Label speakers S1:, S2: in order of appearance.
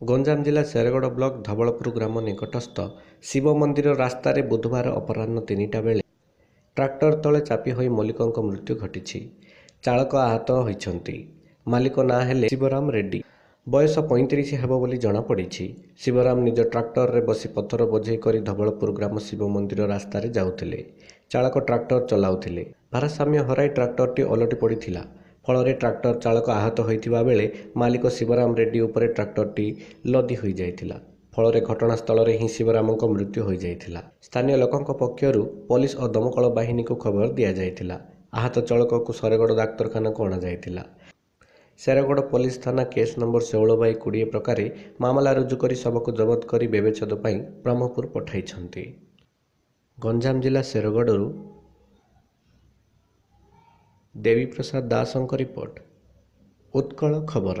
S1: ଗଞ୍ଜାମ ଜିଲ୍ଲା ଶେରଗଡ଼ ବ୍ଲକ ଧବଳପୁର ଗ୍ରାମ ନିକଟସ୍ଥ ଶିବ ମନ୍ଦିର ରାସ୍ତାରେ ବୁଧବାର ଅପରାହ୍ନ ତିନିଟା ବେଳେ ଟ୍ରାକ୍ଟର ତଳେ ଚାପି ହୋଇ ମଲ୍ଲିକଙ୍କ ମୃତ୍ୟୁ ଘଟିଛି। ଚାଳକ ଆହତ ହୋଇଛନ୍ତି। ମାଲିକ ନାଁ ହେଲେ ଶିବରାମ ରେଡ୍ଡି। ବୟସ ପଇଁତିରିଶ ହେବ ବୋଲି ଜଣାପଡ଼ିଛି। ଶିବରାମ ନିଜ ଟ୍ରାକ୍ଟରରେ ବସି ପଥର ବୋଝେଇ କରି ଧବଳପୁର ଗ୍ରାମ ଶିବ ମନ୍ଦିର ରାସ୍ତାରେ ଯାଉଥିଲେ। ଚାଳକ ଟ୍ରାକ୍ଟର ଚଲାଉଥିଲେ। ଭାରସାମ୍ୟ ହରାଇ ଟ୍ରାକ୍ଟରଟି ଓଲଟି ପଡ଼ିଥିଲା। ଫଳରେ ଟ୍ରାକ୍ଟର ଚାଳକ ଆହତ ହୋଇଥିବା ବେଳେ ମାଲିକ ଶିବରାମ ରେଡ୍ଡି ଉପରେ ଟ୍ରାକ୍ଟରଟି ଲଦି ହୋଇଯାଇଥିଲା। ଫଳରେ ଘଟଣାସ୍ଥଳରେ ହିଁ ଶିବରାମଙ୍କ ମୃତ୍ୟୁ ହୋଇଯାଇଥିଲା। ସ୍ଥାନୀୟ ଲୋକଙ୍କ ପକ୍ଷରୁ ପୋଲିସ ଓ ଦମକଳ ବାହିନୀକୁ ଖବର ଦିଆଯାଇଥିଲା। ଆହତ ଚାଳକକୁ ଶରଗଡ଼ ଡାକ୍ତରଖାନାକୁ ଅଣାଯାଇଥିଲା। ଶେରଗଡ଼ ପୋଲିସ ଥାନା କେସ୍ ନମ୍ବର ଷୋହଳବାଇ କୋଡ଼ିଏ ପ୍ରକାରେ ମାମଲା ରୁଜୁ କରି ଶବକୁ ଜବତ କରି ବ୍ୟବଚ୍ଛେଦ ପାଇଁ ବ୍ରହ୍ମପୁର ପଠାଇଛନ୍ତି। ଗଞ୍ଜାମ ଜିଲ୍ଲା ଶେରଗଡ଼ରୁ ଦେବୀପ୍ରସାଦ ଦାସଙ୍କ ରିପୋର୍ଟ ଉତ୍କଳ ଖବର।